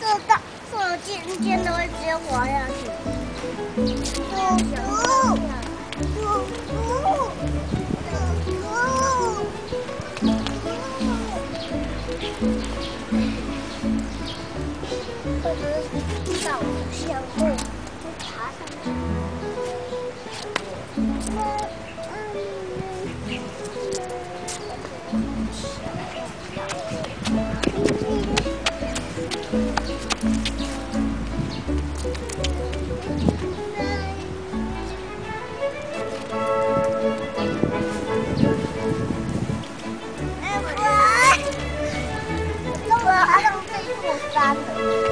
这大这尖尖的会直接滑下去。嘟嘟嘟嘟嘟嘟，导向会爬上去。哎，我，三